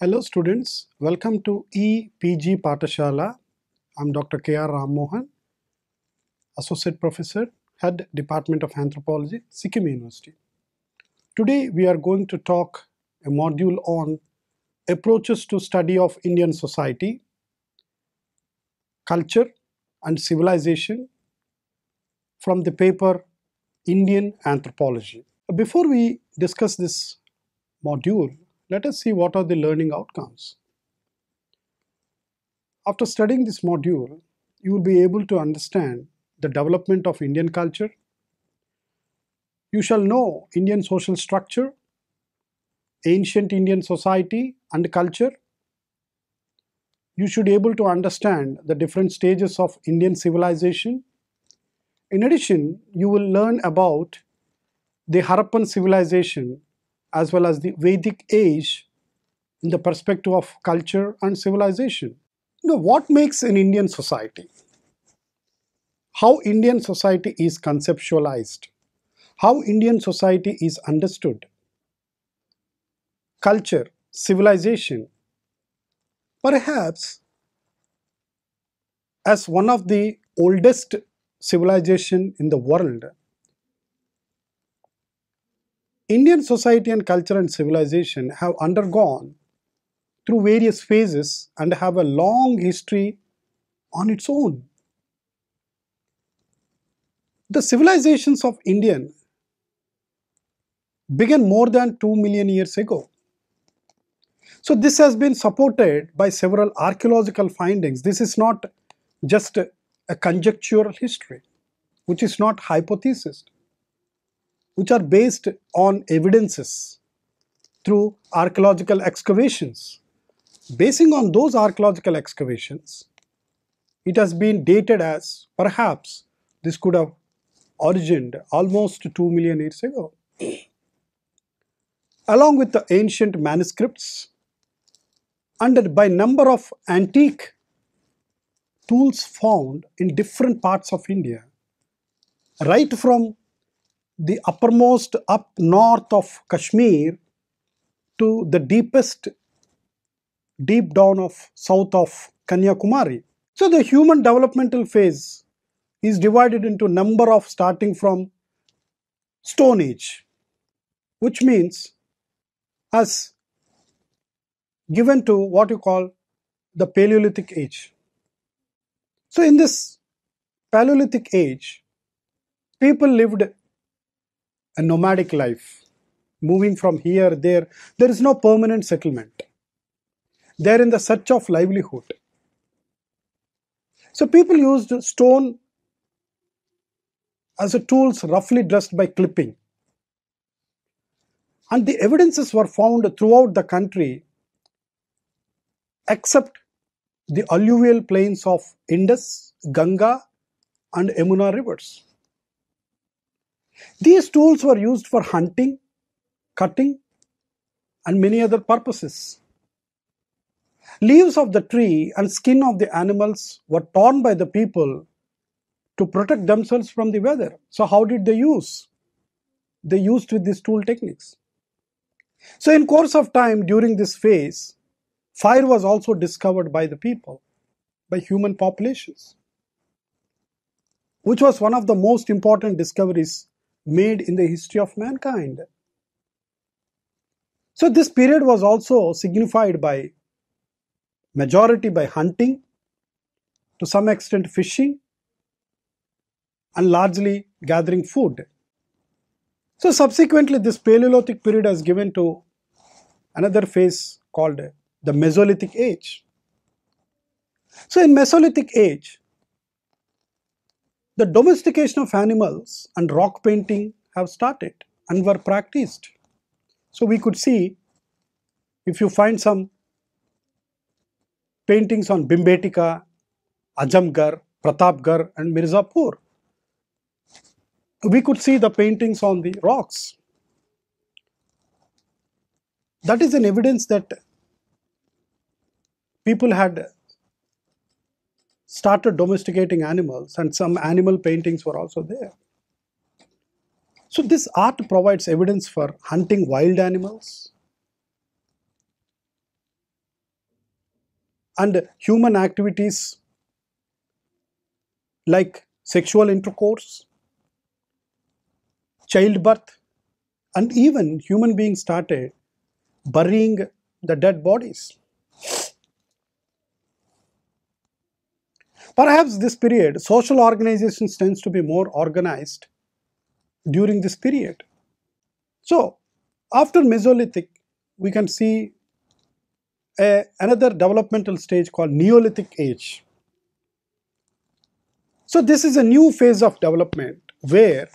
Hello students, welcome to EPG Pathshala. I'm Dr. K.R. Rammohan, Associate Professor, Head Department of Anthropology, Sikkim University. Today we are going to talk a module on approaches to study of Indian society, culture and civilization from the paper Indian Anthropology. Before we discuss this module, let us see what are the learning outcomes. After studying this module, you will be able to understand the development of Indian culture. You shall know Indian social structure, ancient Indian society and culture. You should be able to understand the different stages of Indian civilization. In addition, you will learn about the Harappan civilization as well as the Vedic age in the perspective of culture and civilization. You know, what makes an Indian society? How Indian society is conceptualized? How Indian society is understood? Culture, civilization. Perhaps as one of the oldest civilization in the world, Indian society and culture and civilization have undergone through various phases and have a long history on its own. The civilizations of Indian began more than 2 million years ago. So this has been supported by several archaeological findings. This is not just a, conjectural history, which is not hypothesis which are based on evidences through archaeological excavations. Basing on those archaeological excavations, it has been dated as perhaps this could have origined almost 2 million years ago. Along with the ancient manuscripts and by number of antique tools found in different parts of India, right from the uppermost up north of Kashmir to the deepest deep down of south of Kanyakumari. So the human developmental phase is divided into number of starting from Stone Age, which means as given to what you call the Paleolithic age. So in this Paleolithic age, people lived a nomadic life, moving from here, there. There is no permanent settlement. They are in the search of livelihood. So people used stone as a tools roughly dressed by clipping. And the evidences were found throughout the country except the alluvial plains of Indus, Ganga and Yamuna rivers. These tools were used for hunting, cutting, and many other purposes. Leaves of the tree and skin of the animals were torn by the people to protect themselves from the weather. So, how did they use? They used with these tool techniques. So, in course of time during this phase, fire was also discovered by the people, by human populations, which was one of the most important discoveries made in the history of mankind. So this period was also signified by majority by hunting, to some extent fishing, and largely gathering food. So subsequently this Paleolithic period has given to another phase called the Mesolithic age. So in Mesolithic age, the domestication of animals and rock painting have started and were practiced. So we could see if you find some paintings on Bhimbetka, Adamgarh, Pratapgarh and Mirzapur, we could see the paintings on the rocks. That is an evidence that people had started domesticating animals and some animal paintings were also there. So this art provides evidence for hunting wild animals, and human activities like sexual intercourse, childbirth, and even human beings started burying the dead bodies. Perhaps this period, social organizations tends to be more organized during this period. So, after Mesolithic, we can see a, another developmental stage called Neolithic age. So, this is a new phase of development where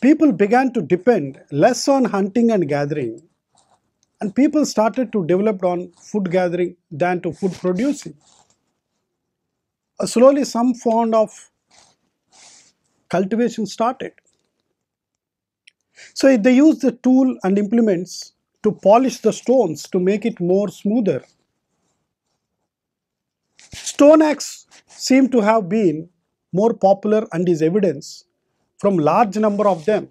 people began to depend less on hunting and gathering and people started to develop on food gathering than to food producing. Uh, slowly some form of cultivation started. So they used the tool and implements to polish the stones to make it more smoother. Stone axe seem to have been more popular and is evidence from large number of them.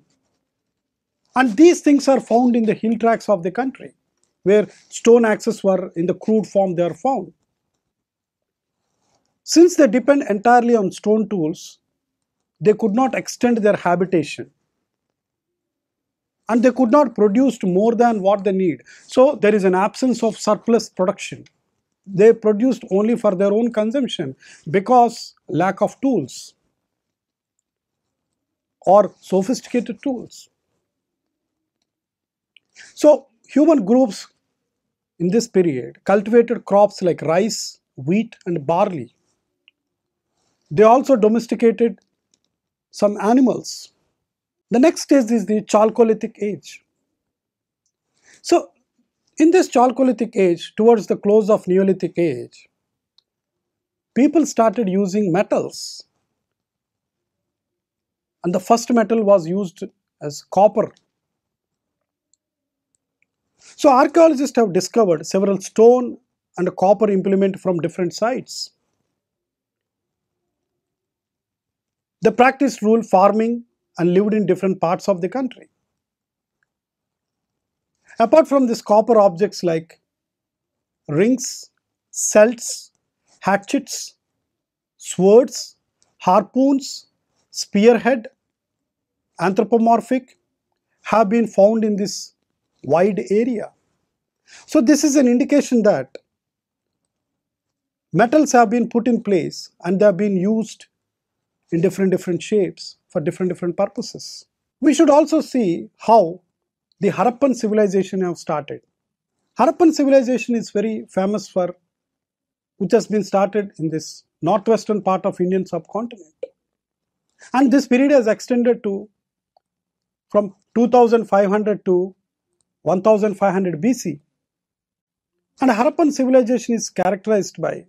And these things are found in the hill tracts of the country where stone axes were in the crude form they are found. Since they depend entirely on stone tools, they could not extend their habitation and they could not produce more than what they need. So there is an absence of surplus production. They produced only for their own consumption because lack of tools or sophisticated tools. So human groups in this period cultivated crops like rice, wheat and barley. They also domesticated some animals. The next stage is the Chalcolithic age. So in this Chalcolithic age, towards the close of Neolithic age, people started using metals. And the first metal was used as copper so archaeologists have discovered several stone and copper implement from different sites. They practiced rural farming and lived in different parts of the country. Apart from these copper objects like rings, celts, hatchets, swords, harpoons, spearhead, anthropomorphic have been found in this wide area. So this is an indication that metals have been put in place and they have been used in different different shapes for different different purposes. We should also see how the Harappan civilization have started. Harappan civilization is very famous for which has been started in this northwestern part of Indian subcontinent. And this period has extended to from 2500 to 1500 BC. And Harappan civilization is characterized by,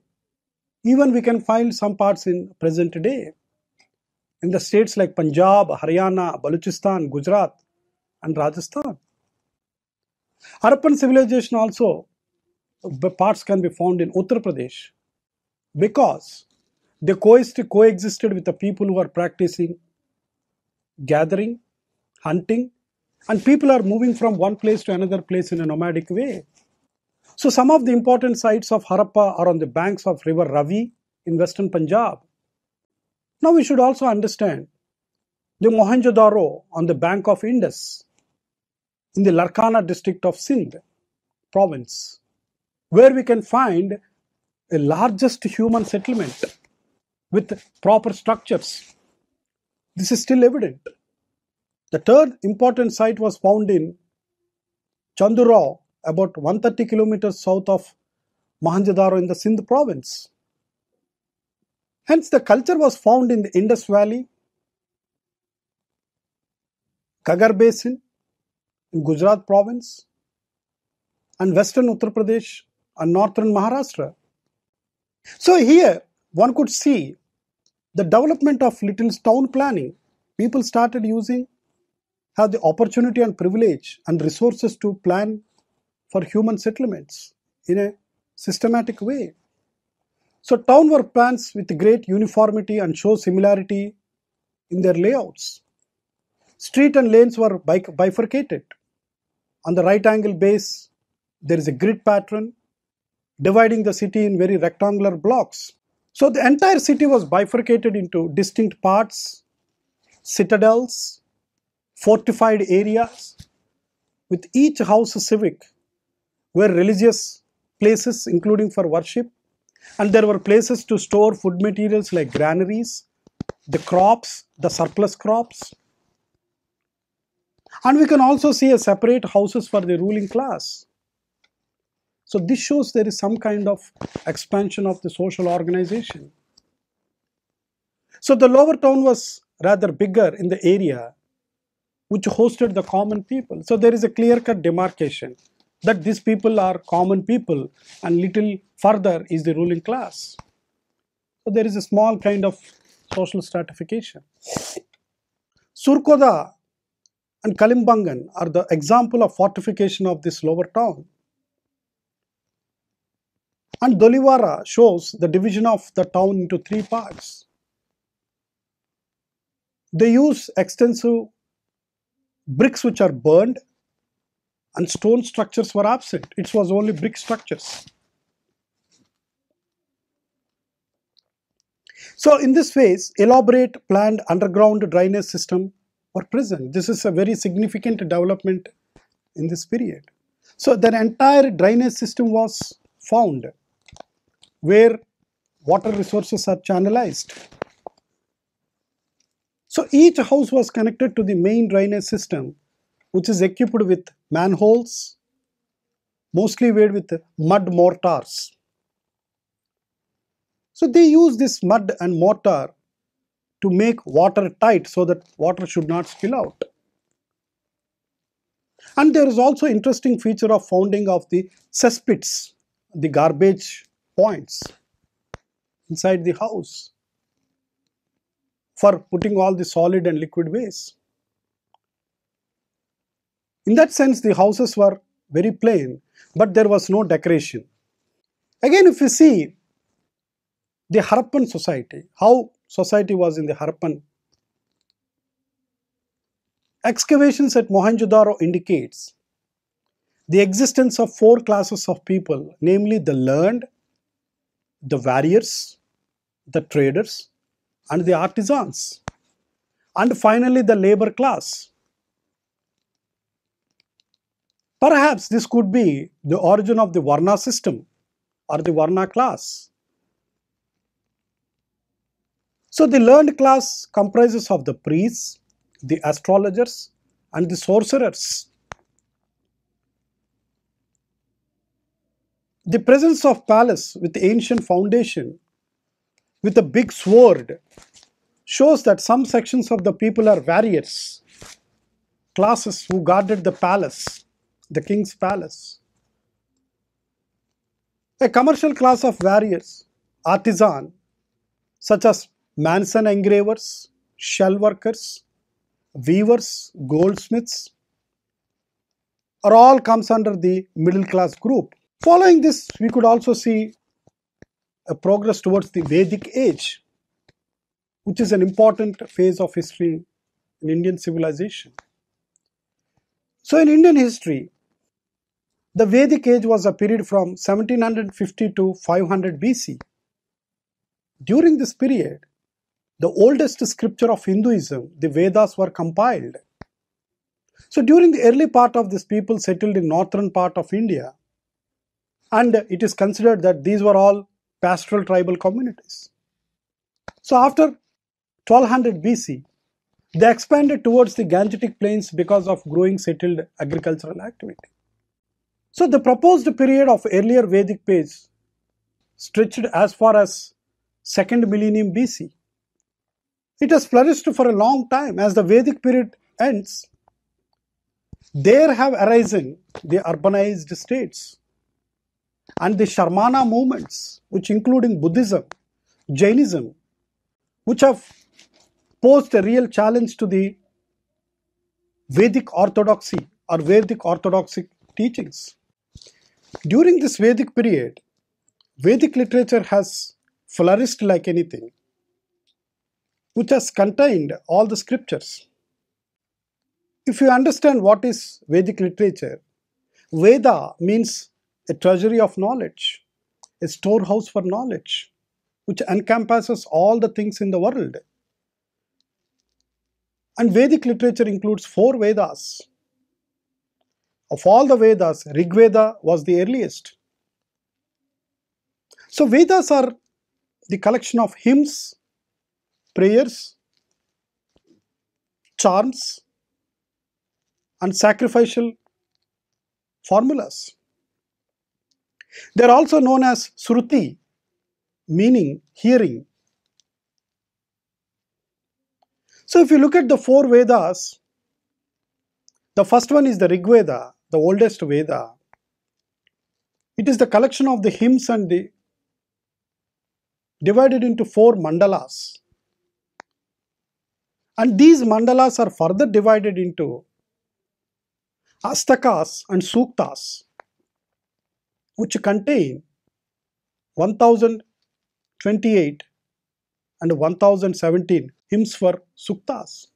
even we can find some parts in present day, in the states like Punjab, Haryana, Balochistan, Gujarat, and Rajasthan. Harappan civilization also, parts can be found in Uttar Pradesh because they coexisted with the people who are practicing gathering, hunting, and people are moving from one place to another place in a nomadic way. So some of the important sites of Harappa are on the banks of river Ravi in western Punjab. Now we should also understand the Mohenjo-daro on the bank of Indus in the Larkana district of Sindh province, where we can find a largest human settlement with proper structures. This is still evident. The third important site was found in Chanhudaro, about 130 kilometers south of Mohenjo-daro in the Sindh province. Hence, the culture was found in the Indus Valley, Ghaggar Basin in Gujarat province, and western Uttar Pradesh and northern Maharashtra. So, here one could see the development of little town planning. People started using have the opportunity and privilege and resources to plan for human settlements in a systematic way. So town were plans with great uniformity and show similarity in their layouts. Street and lanes were bifurcated. On the right angle base, there is a grid pattern dividing the city in very rectangular blocks. So the entire city was bifurcated into distinct parts, citadels, fortified areas, with each house a civic were religious places including for worship and there were places to store food materials like granaries, the crops, the surplus crops. And we can also see a separate houses for the ruling class. So this shows there is some kind of expansion of the social organization. So the lower town was rather bigger in the area which hosted the common people. So there is a clear-cut demarcation that these people are common people and little further is the ruling class. So there is a small kind of social stratification. Surkotada and Kalibangan are the example of fortification of this lower town. And Dholavira shows the division of the town into three parts. They use extensive bricks which are burned and stone structures were absent. It was only brick structures. So in this phase, elaborate planned underground drainage system were present. This is a very significant development in this period. So the entire drainage system was found where water resources are channelized. So each house was connected to the main drainage system which is equipped with manholes, mostly made with mud mortars. So they use this mud and mortar to make water tight so that water should not spill out. And there is also interesting feature of founding of the cesspits, the garbage points inside the house for putting all the solid and liquid waste. In that sense, the houses were very plain, but there was no decoration. Again, if you see the Harappan society, how society was in the Harappan, excavations at Mohenjo-daro indicates the existence of four classes of people, namely the learned, the warriors, the traders, and the artisans, and finally the labor class. Perhaps this could be the origin of the Varna system or the Varna class. So the learned class comprises of the priests, the astrologers and the sorcerers. The presence of palace with ancient foundation with a big sword shows that some sections of the people are warriors, classes who guarded the palace the king's palace. A commercial class of warriors, artisan, such as Manson engravers, shell workers, weavers, goldsmiths, are all comes under the middle class group. Following this, we could also see a progress towards the Vedic age, which is an important phase of history in Indian civilization. So in Indian history, the Vedic age was a period from 1750 to 500 BC. During this period, the oldest scripture of Hinduism, the Vedas, were compiled. So during the early part of this people settled in northern part of India and it is considered that these were all pastoral tribal communities. So after 1200 BC, they expanded towards the Gangetic plains because of growing settled agricultural activity. So the proposed period of earlier Vedic page stretched as far as 2nd millennium BC. It has flourished for a long time as the Vedic period ends. There have arisen the urbanized states and the Shramana movements, which including Buddhism, Jainism, which have posed a real challenge to the Vedic orthodoxy or Vedic orthodoxy teachings. During this Vedic period, Vedic literature has flourished like anything, which has contained all the scriptures. If you understand what is Vedic literature, Veda means a treasury of knowledge. a storehouse for knowledge which encompasses all the things in the world. And Vedic literature includes four Vedas. Of all the Vedas, Rig Veda was the earliest. So, Vedas are the collection of hymns, prayers, charms, and sacrificial formulas. They are also known as Sruti, meaning hearing. So, if you look at the four Vedas, the first one is the Rig Veda, the oldest Veda. It is the collection of the hymns and the divided into four mandalas. And these mandalas are further divided into astakas and suktas, which contain 1028 and 1017 hymns for suktas.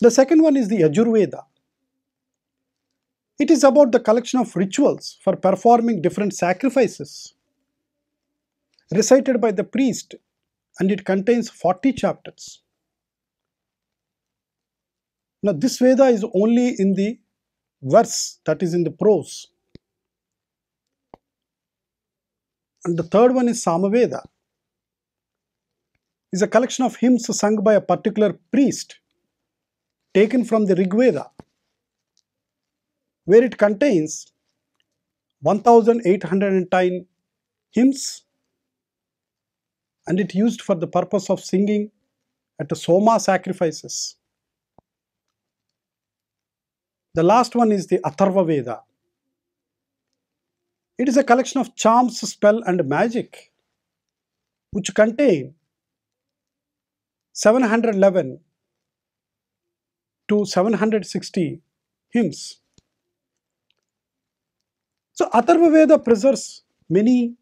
The second one is the Yajurveda. It is about the collection of rituals for performing different sacrifices recited by the priest and it contains 40 chapters. Now, this Veda is only in the verse, that is in the prose. And the third one is Samaveda. Is a collection of hymns sung by a particular priest taken from the Rig Veda, where it contains 1810 hymns and it used for the purpose of singing at the Soma sacrifices. The last one is the Atharva Veda. It is a collection of charms, spell, and magic which contain 711 to 760 hymns. So, Atharva Veda preserves many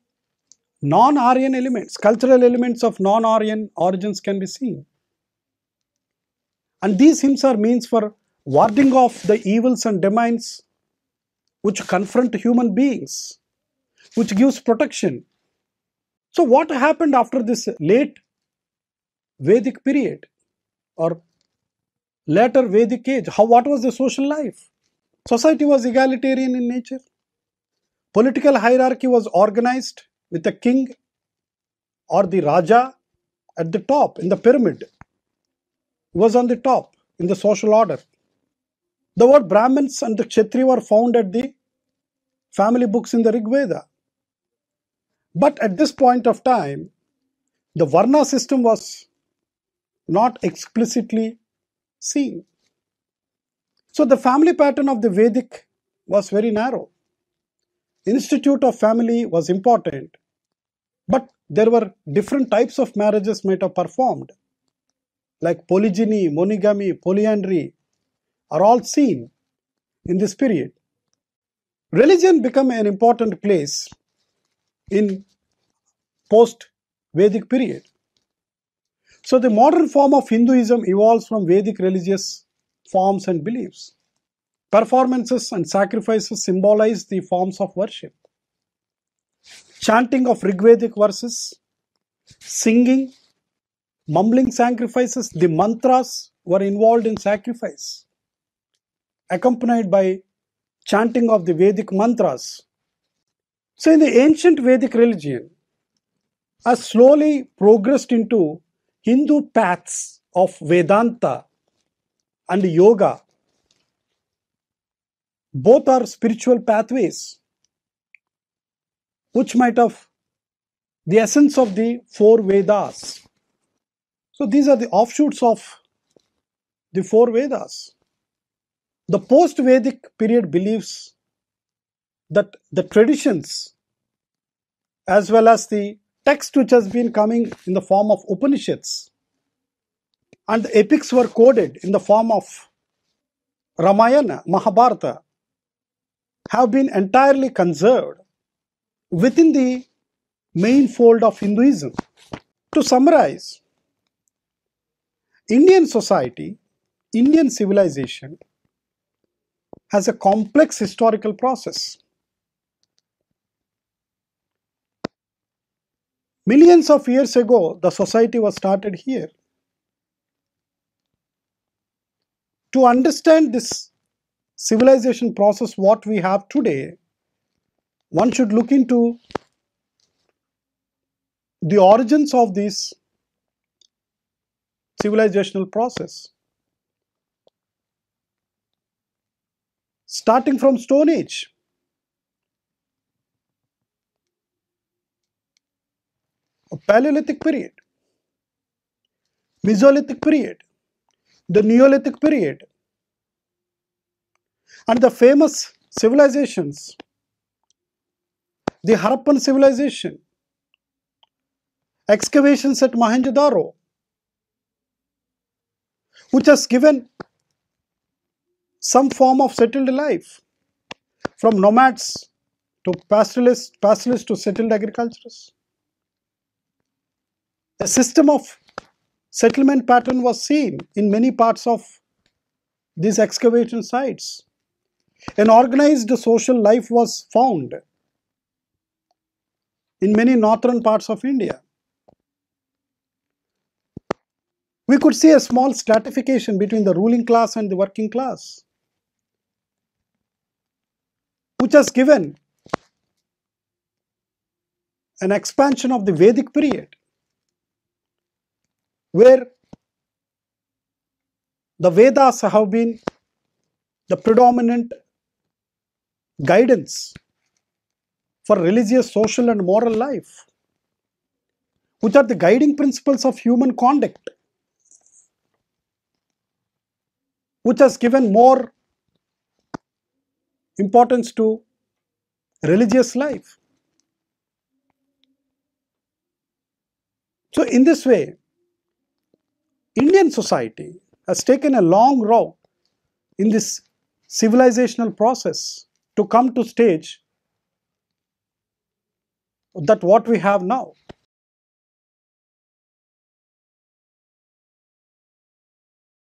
non-Aryan elements, cultural elements of non-Aryan origins can be seen. And these hymns are means for warding off the evils and demons which confront human beings, which gives protection. So what happened after this late Vedic period or later Vedic age? How what was the social life? Society was egalitarian in nature. Political hierarchy was organized with the king or the Raja at the top in the pyramid. He was on the top in the social order. The word Brahmins and the Kshatriya were found at the family books in the Rig Veda. But at this point of time, the Varna system was not explicitly seen. So the family pattern of the Vedic was very narrow. Institute of family was important, but there were different types of marriages might have performed, like polygyny, monogamy, polyandry, are all seen in this period. Religion became an important place in post Vedic period. So the modern form of Hinduism evolves from Vedic religious forms and beliefs. Performances and sacrifices symbolize the forms of worship chanting of Rigvedic verses, singing, mumbling sacrifices, the mantras were involved in sacrifice, accompanied by chanting of the Vedic mantras. So, in the ancient Vedic religion, has slowly progressed into Hindu paths of Vedanta and yoga. Both are spiritual pathways which might have the essence of the four Vedas. So these are the offshoots of the four Vedas. The post Vedic period believes that the traditions as well as the text which has been coming in the form of Upanishads and the epics were coded in the form of Ramayana, Mahabharata have been entirely conserved within the main fold of Hinduism. To summarize, Indian society, Indian civilization has a complex historical process. Millions of years ago, the society was started here. To understand this civilization process, what we have today, one should look into the origins of this civilizational process. Starting from Stone Age, a Paleolithic period, Mesolithic period, the Neolithic period, and the famous civilizations, the Harappan civilization, excavations at Mohenjo-daro, which has given some form of settled life from nomads to pastoralists, pastoralists to settled agriculturists. A system of settlement pattern was seen in many parts of these excavation sites. An organized social life was found in many northern parts of India. We could see a small stratification between the ruling class and the working class, which has given an expansion of the Vedic period, where the Vedas have been the predominant guidance for religious, social, and moral life, which are the guiding principles of human conduct, which has given more importance to religious life. So, in this way, Indian society has taken a long route in this civilizational process to come to stage that what we have now.